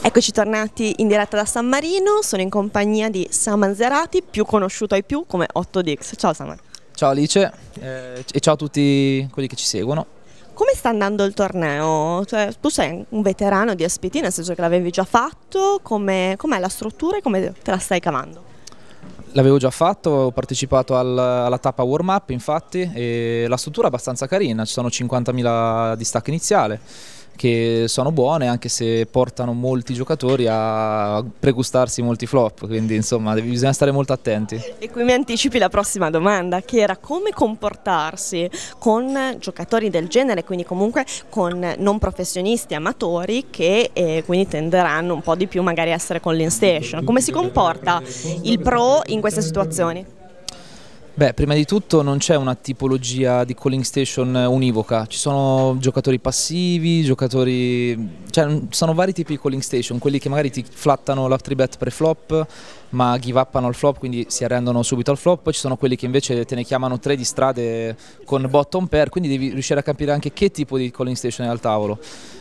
Eccoci tornati in diretta da San Marino, sono in compagnia di Saman Zerati, più conosciuto ai più come 8Dix. Ciao Saman. Ciao Alice eh, e ciao a tutti quelli che ci seguono. Come sta andando il torneo? Cioè, tu sei un veterano di SPT, nel senso che l'avevi già fatto, com'è, com'è la struttura e come te la stai cavando? L'avevo già fatto, ho partecipato al, alla tappa warm up infatti e la struttura è abbastanza carina, ci sono 50.000 di stacco iniziale che sono buone anche se portano molti giocatori a pregustarsi molti flop, quindi insomma bisogna stare molto attenti. E qui mi anticipi la prossima domanda, che era come comportarsi con giocatori del genere, quindi comunque con non professionisti, amatori, che eh, quindi tenderanno un po' di più magari a essere con l'instation. Come si comporta il pro in queste situazioni? Beh, prima di tutto non c'è una tipologia di calling station univoca, ci sono giocatori passivi, giocatori... cioè sono vari tipi di calling station, quelli che magari ti flattano la 3 bet pre-flop ma give upano al flop, quindi si arrendono subito al flop, ci sono quelli che invece te ne chiamano tre di strade con bottom pair, quindi devi riuscire a capire anche che tipo di calling station è al tavolo.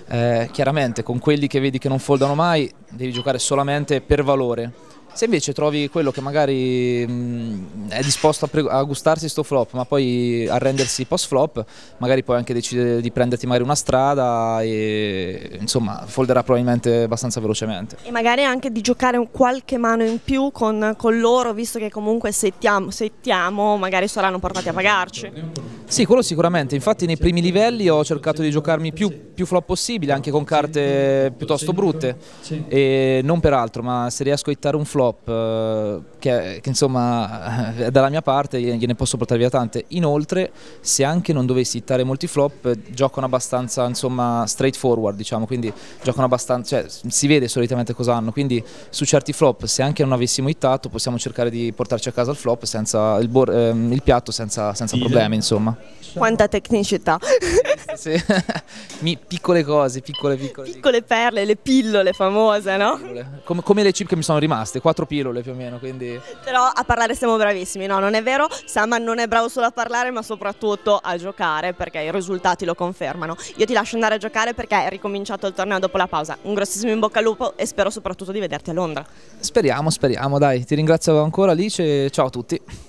Eh, chiaramente con quelli che vedi che non foldano mai devi giocare solamente per valore se invece trovi quello che magari mh, è disposto a, a, gustarsi sto flop, ma poi arrendersi post flop, magari puoi anche decidere di prenderti magari una strada e insomma folderà probabilmente abbastanza velocemente. E magari anche di giocare qualche mano in più con, con loro, visto che comunque settiamo, settiamo, magari saranno portati a pagarci. Sì, quello sicuramente, infatti nei primi livelli ho cercato di giocarmi più, più flop possibile, anche con carte piuttosto brutte, e non per altro, ma se riesco a hittare un flop eh, che, che, insomma è dalla mia parte gliene posso portare via tante. Inoltre se anche non dovessi hittare molti flop giocano abbastanza insomma straightforward diciamo. Quindi giocano abbastanza cioè si vede solitamente cosa hanno. Quindi su certi flop se anche non avessimo hittato possiamo cercare di portarci a casa il flop senza il, ehm, il piatto senza, senza problemi insomma quanta tecnicità sì. piccole cose piccole piccole piccole perle le pillole famose no? Come, come le chip che mi sono rimaste quattro pillole più o meno, quindi... Però a parlare siamo bravissimi, no, non è vero, Saman non è bravo solo a parlare ma soprattutto a giocare perché i risultati lo confermano. Io ti lascio andare a giocare perché è ricominciato il torneo dopo la pausa. Un grossissimo in bocca al lupo e spero soprattutto di vederti a Londra. Speriamo, speriamo, dai, ti ringrazio ancora Alice e ciao a tutti.